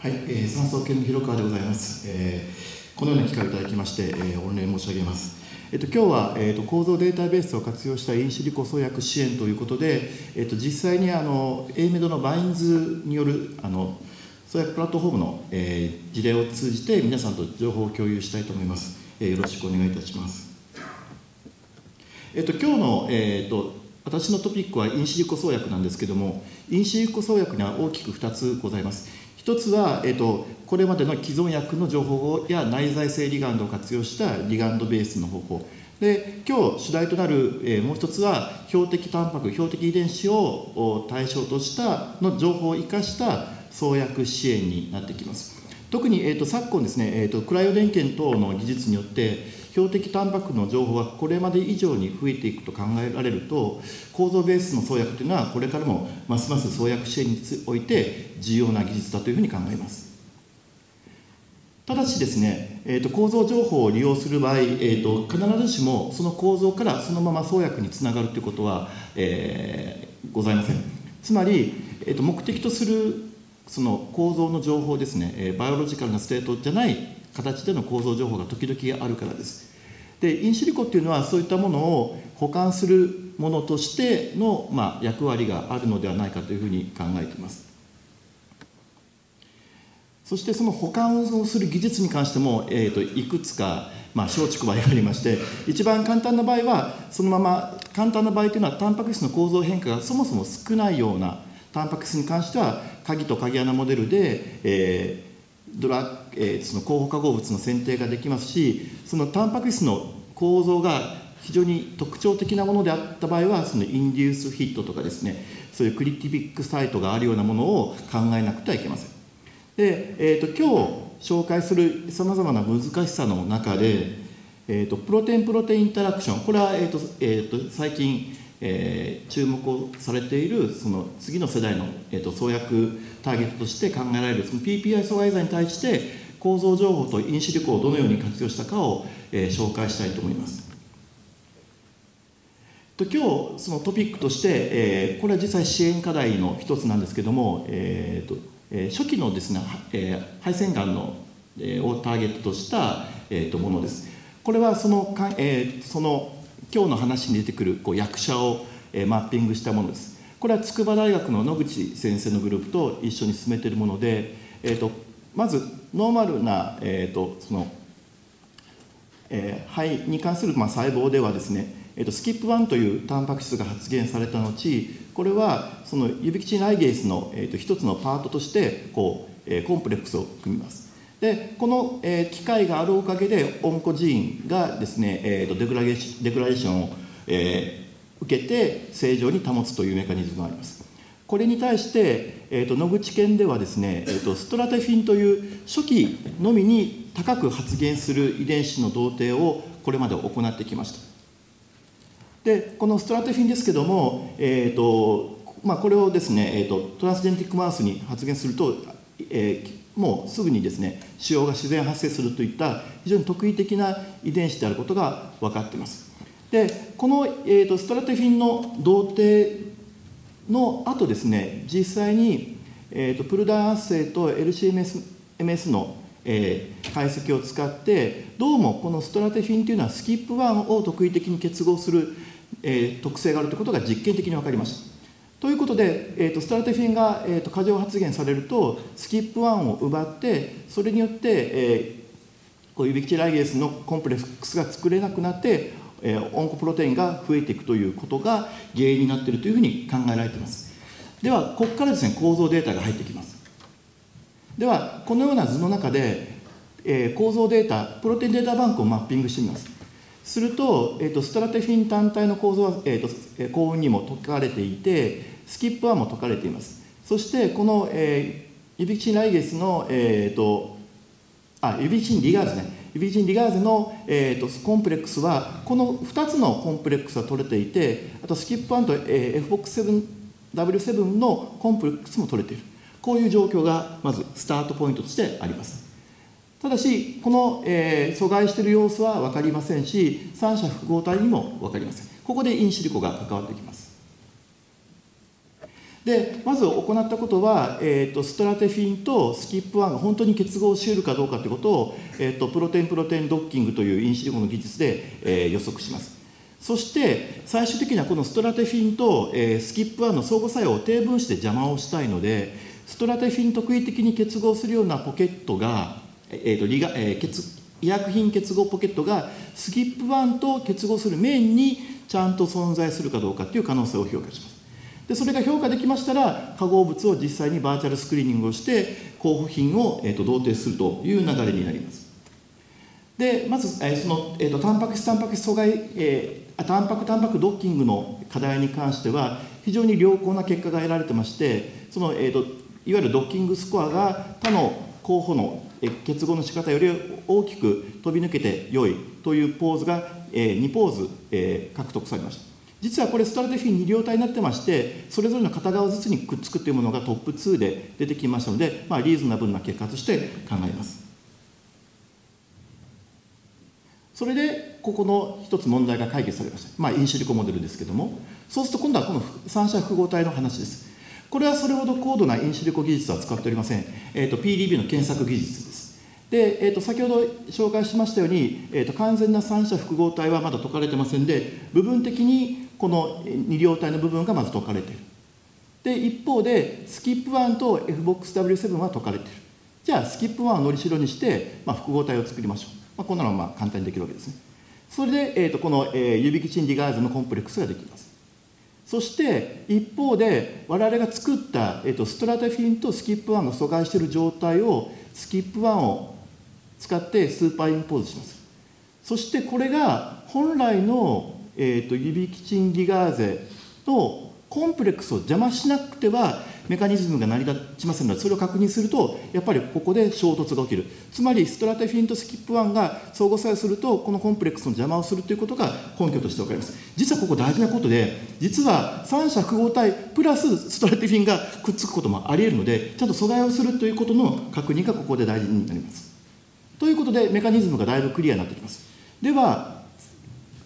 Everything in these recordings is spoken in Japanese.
はい、えー、産総研の広川でございます。えー、このような機会をいただきまして、えー、御礼申し上げます。えっと、今日は、えっと、構造データベースを活用したインシリコ創薬支援ということで、えっと、実際にあの A メドのバインズによるあの創薬プラットフォームの、えー、事例を通じて皆さんと情報を共有したいと思います。えー、よろしくお願いいたします。えっと、今日の、えっと、私のトピックはインシリコ創薬なんですけども、インシリコ創薬には大きく2つございます。1つは、えーと、これまでの既存薬の情報や内在性リガンドを活用したリガンドベースの方法。で今日主題となる、えー、もう1つは標的タンパク標的遺伝子を対象としたの情報を生かした創薬支援になってきます。特に、えーと、昨今ですね、えーとクライオ電検等の技術によって標的タンパクの情報がこれまで以上に増えていくと考えられると構造ベースの創薬というのはこれからもますます創薬支援において重要な技術だというふうに考えます。ただしですね、えーと、構造情報を利用する場合、えーと、必ずしもその構造からそのまま創薬につながるということは、えー、ございません。つまり、えーと、目的とするその構造の情報ですね、えー、 biological な state じゃない形での構造情報が時々あるからです。でインシリコっていうのはそういったものを保管するものとしての、まあ、役割があるのではないかというふうに考えています。そしてその保管をする技術に関しても、えーと、いくつか、まあ、松竹場合がありまして一番簡単な場合はそのまま簡単な場合というのはタンパク質の構造変化がそもそも少ないようなタンパク質に関しては鍵と鍵穴モデルで、えドラえー、その候補化合物の選定ができますしそのタンパク質の構造が非常に特徴的なものであった場合はそのインデュースヒットとかですねそういうクリティビックサイトがあるようなものを考えなくてはいけません。で、えーと、今日紹介するさまざまな難しさの中で、えーと、プロテインプロテインインタラクションこれは、えーとえー、と最近えー、注目をされているその次の世代の、えーと、創薬ターゲットとして考えられるその PPI 阻害剤に対して構造情報と因子力をどのように活用したかを、えー、紹介したいと思います。と今日そのトピックとして、えー、これは実際支援課題の一つなんですけども、えーとえー、初期のですね、えー、肺腺がんの、えー、をターゲットとした、えー、とものです。これはそのか、えー、その今日の話に出てくるこう役者を、えー、マッピングしたものです。これは筑波大学の野口先生のグループと一緒に進めているもので、えーと、まずノーマルな、えーとそのえー、肺に関する、まあ、細胞ではですね、えーと、スキップ1というタンパク質が発現された後これはそのユビキチンライゲースの、えーと、一つのパートとしてこう、えー、コンプレックスを組みます。でこの、え、機械があるおかげでオンコジーンがですね、えーと、デクラレーデクラレーションを、えー、受けて正常に保つというメカニズムがあります。これに対して、えーと、野口犬ではですね、えーと、ストラテフィンという初期のみに高く発現する遺伝子の同定をこれまで行ってきました。でこのストラテフィンですけども、えーとまあ、これをですね、えー、とトランスジェネティックマウスに発現すると、えー、もうすぐにですね腫瘍が自然発生するといった非常に特異的な遺伝子であることが分かっています。でこの、えーと、ストラテフィンの同定の後ですね実際に、えーと、プルダー圧生と LCMS の、えー、解析を使ってどうもこのストラテフィンというのはスキップ1を特異的に結合する、えー、特性があるということが実験的に分かりました。ということで、えーと、スタルテフィンが、えーと、過剰発現されるとスキップ1を奪ってそれによって、えー、こういう ubiquitin ligase の complex が作れなくなって、えー、 oncoprotein が増えていくということが原因になっているというふうに考えられています。ではここからですね構造データが入ってきます。ではこのような図の中で、えー、構造データプロテインデータバンクをマッピングしてみます。すると,、えーと、ストラティフィン単体の構造は、えーと、と幸運にも解かれていてスキップ1も解かれています。そしてこの、えー、ユビキチンライゲスの、えーと、あユビキチンリガーゼね。ユビキチンリガーゼの、えーと、コンプレックスはこの2つのコンプレックスが取れていてあとスキップ1と、えー、FBOX7W7 のコンプレックスも取れている。こういう状況がまずスタートポイントとしてあります。ただしこの、えー、阻害している様子は分かりませんし三者複合体にも分かりませんここでインシリコが関わってきますでまず行ったことは、えーと、ストラテフィンとスキップ1が本当に結合し得るかどうかということを、えーと、プロテンプロテンドッキングというインシリコの技術で、えー、予測します。そして最終的にはこのストラテフィンと、えー、スキップ1の相互作用を低分子で邪魔をしたいのでストラテフィン特異的に結合するようなポケットが、えーとリガえー、結医薬品結合ポケットがスキップ1と結合する面にちゃんと存在するかどうかという可能性を評価します。でそれが評価できましたら化合物を実際にバーチャルスクリーニングをして候補品を、えーと、同定するという流れになります。でまず、えー、その、えーと、タンパク質タンパク質阻害、えー、タンパクタンパクドッキングの課題に関しては非常に良好な結果が得られてましてその、えー、といわゆるドッキングスコアが他の候補の結合の仕方より大きく飛び抜けて良いというポーズが、2ポーズ、獲得されました。実はこれストラテフィン2両体になってましてそれぞれの片側ずつにくっつくというものがトップ2で出てきましたので、まあ、リーズナブルな結果として考えます。それでここの一つ問題が解決されました、まあ、インシリコモデルですけども。そうすると今度はこの三者複合体の話です。これはそれほど高度なインシリコ技術は使っておりません、えーと、PDB の検索技術です。で、えーと、先ほど紹介しましたように、えーと完全な三者複合体はまだ解かれてませんで部分的にこの二両体の部分がまず解かれている。で一方でスキップ1と FBOXW7 は解かれている。じゃあスキップ1をのりしろにして、まあ、複合体を作りましょう、まあ、こんなのはまあ簡単にできるわけですね。それで、えーと、この、えー、指キチンリガーズのコンプレックスができます。そして一方で我々が作った、えーと、ストラテフィンとスキップ1が阻害している状態をスキップ1を使ってスーパーインポーズします。そしてこれが本来のえーと、指キチンギガーゼとコンプレックスを邪魔しなくてはメカニズムが成り立ちませんのでそれを確認するとやっぱりここで衝突が起きる。つまりストラテフィンとスキップ1が相互作用するとこのコンプレックスの邪魔をするということが根拠として分かります。実はここ大事なことで実は三者複合体プラスストラテフィンがくっつくこともありえるのでちゃんと阻害をするということの確認がここで大事になります。ということでメカニズムがだいぶクリアになってきます。では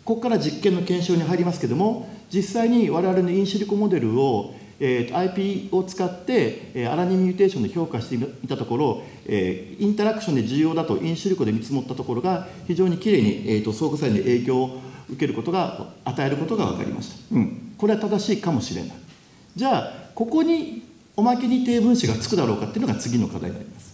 ここから実験の検証に入りますけども実際に我々のインシリコモデルを、えー、IP を使って、えー、アラニミューテーションで評価していたところ、えー、インタラクションで重要だとインシリコで見積もったところが非常にきれいに、えーと、相互作用に影響を受けることが与えることが分かりました、うん、これは正しいかもしれない。じゃあここにおまけに低分子がつくだろうかっていうのが次の課題になります。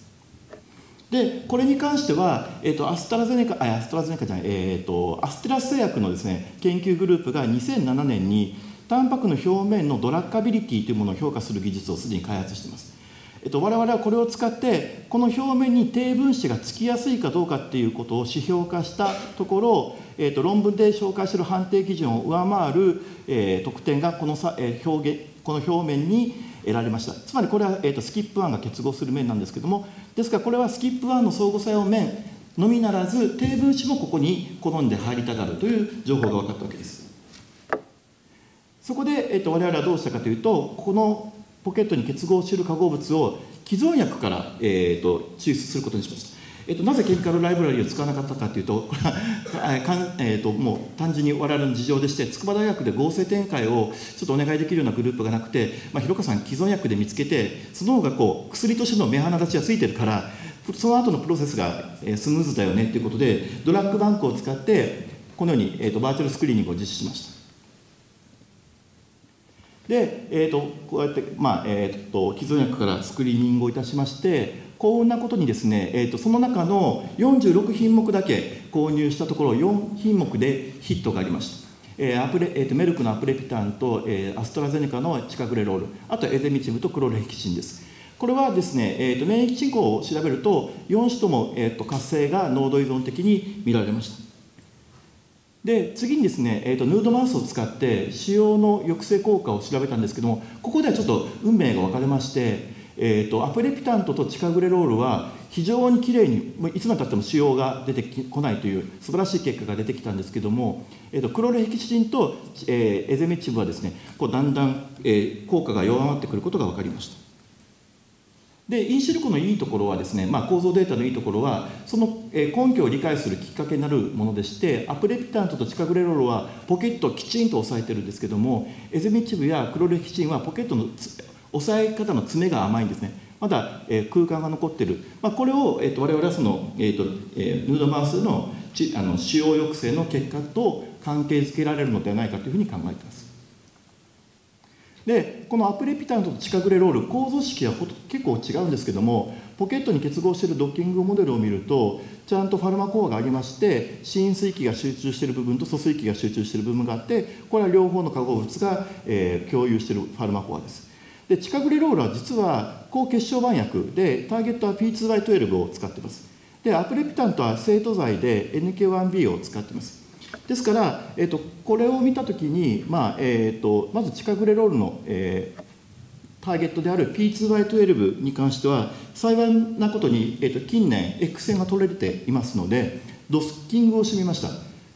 でこれに関しては、えーと、アストラゼネカあアストラゼネカじゃない、えーと、アステラス製薬のですね研究グループが2007年にタンパクの表面のドラッカビリティというものを評価する技術をすでに開発しています。えっと、我々はこれを使ってこの表面に低分子がつきやすいかどうかっていうことを指標化したところ、えっと、論文で紹介している判定基準を上回る、えー、得点がこのさ、えー、表現この表面に得られましたつまりこれは、えーと、スキップ1が結合する面なんですけどもですからこれはスキップ1の相互作用面のみならず低分子もここに好んで入りたがるという情報が分かったわけですそこで、えーと、我々はどうしたかというとこのポケットに結合している化合物を既存薬から、えーと抽出することにしましたえっと、なぜケミカルライブラリーを使わなかったかというと、これは、えっと、もう単純に我々の事情でして、筑波大学で合成展開をちょっとお願いできるようなグループがなくて、まあ、広川さん、既存薬で見つけて、その方がこう薬としての目鼻立ちがついてるから、その後のプロセスがスムーズだよねということで、ドラッグバンクを使って、このように、えっと、バーチャルスクリーニングを実施しました。で、えーと、こうやって、まあえーと既存薬からスクリーニングをいたしまして幸運なことにですね、えーと、その中の46品目だけ購入したところ4品目でヒットがありました。えーアプレえーと、メルクのアプレピタンと、えー、アストラゼネカのチカグレロールあとエゼミチムとクロレヘキシンですこれはですね、えーと、免疫進行を調べると4種とも、えーと、活性が濃度依存的に見られましたで次にですね、えー、とヌードマウスを使って使用の抑制効果を調べたんですけどもここではちょっと運命が分かれましてえーと、アプレピタントとチカグレロールは非常にきれいにいつまでたっても腫瘍が出てこないという素晴らしい結果が出てきたんですけども、えーと、クロレヘキシンと、えー、エゼメチブはですねこうだんだん、えー、効果が弱まってくることが分かりました。でインシリコのいいところはですね、まあ、構造データのいいところはその根拠を理解するきっかけになるものでしてアプレピタントとチカグレロールはポケットをきちんと押さえてるんですけどもエゼミチブやクロレキチンはポケットの押さえ方の爪が甘いんですね。まだ、空間が残ってる、まあ、これを、えーと、我々はその、えーとえ、ヌードマウスのあの使用抑制の結果と関係づけられるのではないかというふうに考えています。でこのアプレピタントと地下グレロール構造式は結構違うんですけどもポケットに結合しているドッキングモデルを見るとちゃんとファルマコアがありまして浸水器が集中している部分と疎水器が集中している部分があってこれは両方の化合物が、えー、共有しているファルマコアです。で地下グレロールは実は高血小板薬でターゲットは P2Y12 を使っています。でアプレピタントは生徒剤で NK1B を使っています。ですから、えーと、これを見たときに、まあえーと、まず地下グレロールの、えー、ターゲットである P2Y12 に関しては幸いなことに、えーと、近年 X 線が取れていますのでドスキングをしてみました。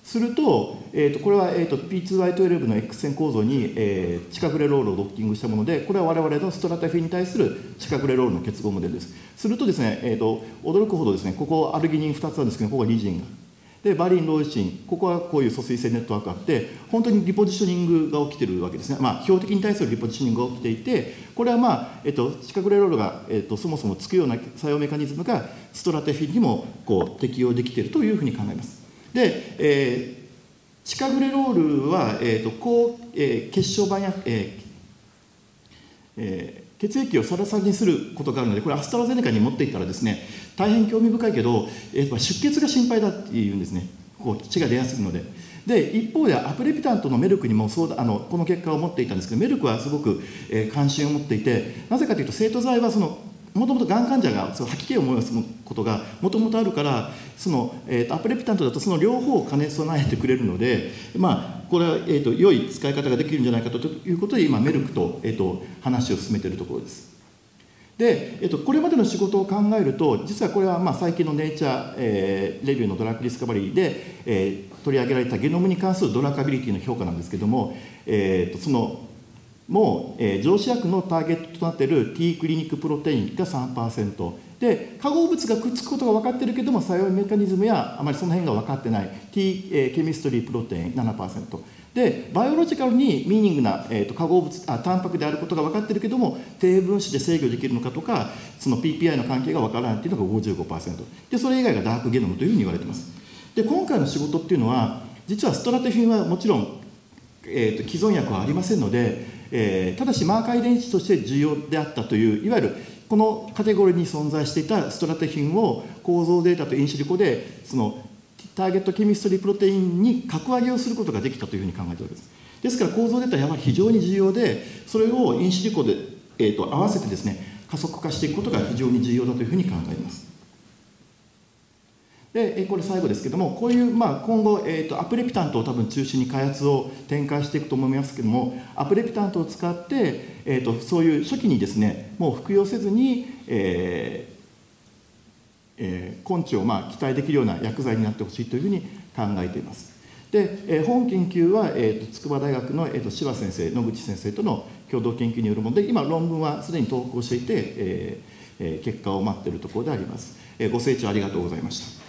すると,、えー、とこれは、えー、と P2Y12 の X 線構造に、えー、地下グレロールをドッキングしたものでこれは我々のストラタフィンに対する地下グレロールの結合モデルです。するとですね、えー、と驚くほどですねここアルギニン2つなんですけどここはリジンがでバリン・ロイシンここはこういう疎水性ネットワークがあって本当にリポジショニングが起きてるわけですね、まあ、標的に対するリポジショニングが起きていてこれはまあ、えっと、地下グレロールが、えっと、そもそもつくような作用メカニズムがストラテフィンにもこう適用できているというふうに考えます。で、えー、地下グレロールは、えーと高えー、血小板や、えーえー血液をサラサラにすることがあるのでこれアストラゼネカに持っていったらですね大変興味深いけど、えー、出血が心配だっていうんですね。こう血が出やすいので。で一方でアプレピタントのメルクにもそうだあのこの結果を持っていたんですけどメルクはすごく、えー、関心を持っていてなぜかというと生徒剤はそのもともとがん患者がその吐き気を催すことがもともとあるからその、えーと、アプレピタントだとその両方を兼ね備えてくれるので、まあ、これは、えーと、良い使い方ができるんじゃないかということで今メルクと,、えーと、話を進めているところです。で、えっと、これまでの仕事を考えると実はこれはまあ最近のネイチャー、えー、レビューのドラッグディスカバリーで、えー、取り上げられたゲノムに関するドラッカビリティの評価なんですけども、えー、とそのも、えー、上司薬のターゲットとなっている T クリニックプロテインが3%で化合物がくっつくことが分かってるけども作用メカニズムやあまりその辺が分かってない。T、えー、ケミストリープロテイン7%でバイオロジカルにミーニングな、えーと、化合物あタンパクであることが分かってるけども低分子で制御できるのかとかその PPI の関係が分からないっていうのが55%でそれ以外がダークゲノムというふうに言われてます。で今回の仕事っていうのは実はストラテフィンはもちろん、えーと、既存薬はありませんので、えー、ただしマーカー遺伝子として重要であったといういわゆるこのカテゴリーに存在していたストラテフィンを構造データとインシリコでそのターゲットケミストリープロテインに格上げをすることができたというふうに考えております。ですから構造データはやはり非常に重要でそれをインシリコで、えーと、合わせてですね加速化していくことが非常に重要だというふうに考えます。でこれ最後ですけどもこういう、まあ、今後、えーと、アプレピタントを多分中心に開発を展開していくと思いますけどもアプレピタントを使って、えーと、そういう初期にですねもう服用せずに、えーえー、根治をまあ期待できるような薬剤になってほしいというふうに考えています。で、えー、本研究は、えーと、筑波大学の、えーと、柴先生野口先生との共同研究によるもので今論文はすでに投稿していて、えーえー、結果を待っているところであります、え、ご清聴ありがとうございました